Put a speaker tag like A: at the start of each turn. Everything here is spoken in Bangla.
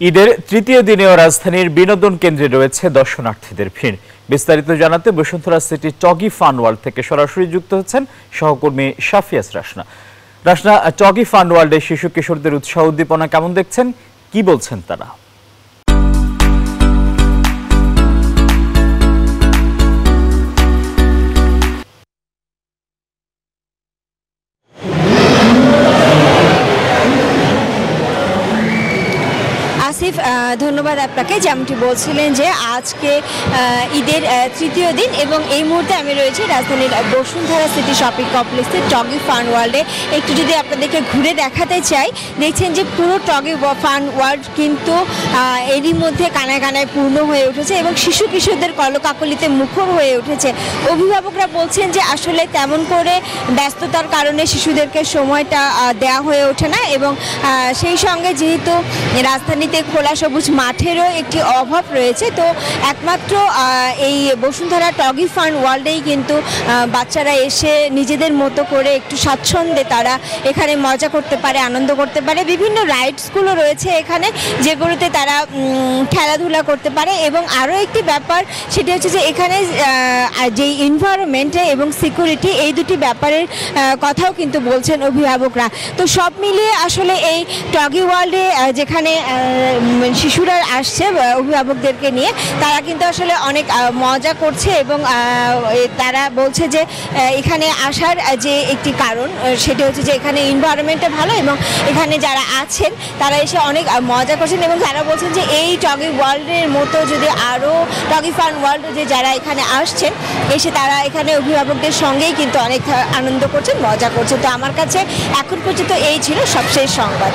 A: ঈদের তৃতীয় দিনেও রাজধানীর বিনোদন কেন্দ্রে রয়েছে দর্শনার্থীদের ভিড়। বিস্তারিত জানাতে Bashundhara City Toggi Fun World থেকে সরাসরি যুক্ত হচ্ছেন সহকর্মী সাফিয়াস রাসনা। রাসনা, টগি ফান ওয়ার্ল্ডে শিশু কিশোরদের উৎসাহ উদ্দীপনা কেমন দেখছেন? কি বলছেন তারা?
B: আসিফ ধন্যবাদ আপনাকে। যেমনটি বলছিলেন যে আজকে ঈদের তৃতীয় দিন এবং এই মুহূর্তে আমি রয়েছি রাজধানীর বসুন্ধরা সিটি শপিং কমপ্লেক্সের টগি ফান ওয়ার্ল্ডে। একটু যদি আপনাদেরকে ঘুরে দেখাতে চাই, দেখছেন যে পুরো টগি ফান ওয়ার্ল্ড কিন্তু এরই মধ্যে কানায় কানায় পূর্ণ হয়ে উঠেছে এবং শিশু কিশোরদের কলকাকলিতে মুখর হয়ে উঠেছে। অভিভাবকরা বলছেন যে আসলে তেমন করে ব্যস্ততার কারণে শিশুদেরকে সময়টা দেওয়া হয়ে ওঠে না এবং সেই সঙ্গে যেহেতু রাজধানীতে খোলা সবুজ মাঠেরও একটি অভাব রয়েছে। তো একমাত্র এই বসুন্ধরা টগি ফান ওয়ার্ল্ডেই কিন্তু বাচ্চারা এসে নিজেদের মতো করে একটু স্বাচ্ছন্দ্যে তারা এখানে মজা করতে পারে, আনন্দ করতে পারে। বিভিন্ন রাইডসগুলো রয়েছে এখানে, যেগুলোতে তারা খেলাধুলা করতে পারে। এবং আরও একটি ব্যাপার, সেটি হচ্ছে যে এখানে যেই এনভায়রনমেন্টে এবং সিকিউরিটি এই দুটি ব্যাপারের কথাও কিন্তু বলছেন অভিভাবকরা। তো সব মিলিয়ে আসলে এই টগি ওয়ার্ল্ডে যেখানে শিশুরা আসছে অভিভাবকদেরকে নিয়ে। তারা কিন্তু আসলে অনেক মজা করছে এবং তারা বলছে যে এখানে আসার যে একটি কারণ সেটি হচ্ছে যে এখানে এনভায়রনমেন্টটা ভালো এবং এখানে যারা আছেন, তারা এসে অনেক মজা করছেন এবং তারা বলছেন যে এই টগি ওয়ার্ল্ডের মতো যদি আরও টগি ফান ওয়ার্ল্ড যে যারা এখানে আসছেন, এসে তারা এখানে অভিভাবকদের সঙ্গেই কিন্তু অনেক আনন্দ করছেন, মজা করছেন। তো আমার কাছে এখন পর্যন্ত এই ছিল সবশেষ সংবাদ।